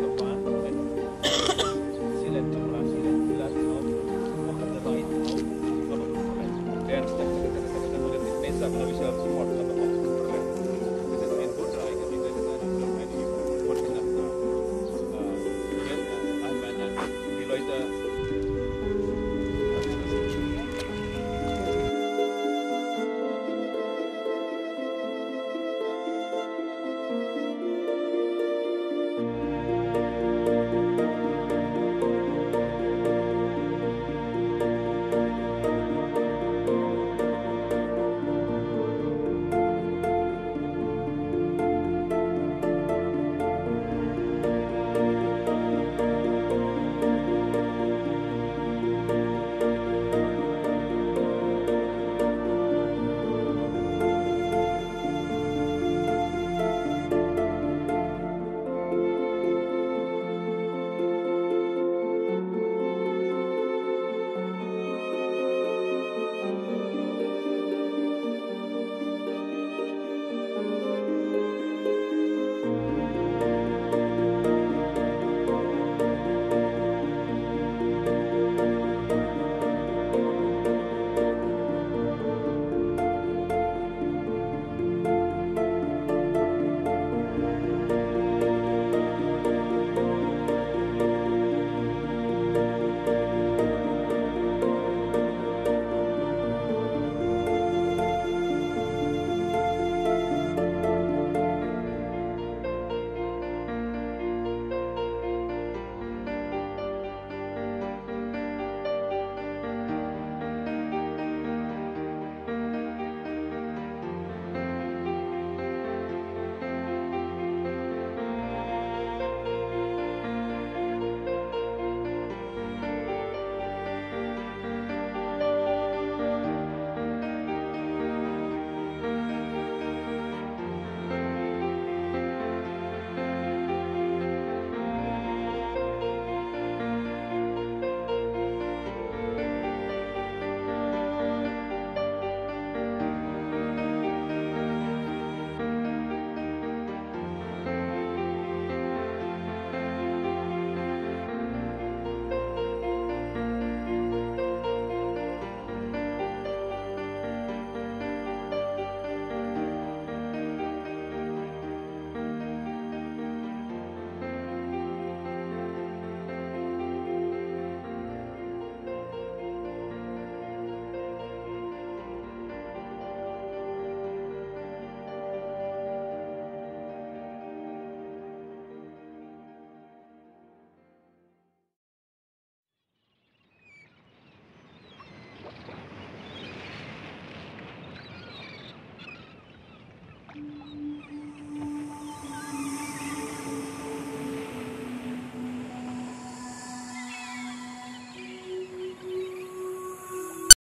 the bottom.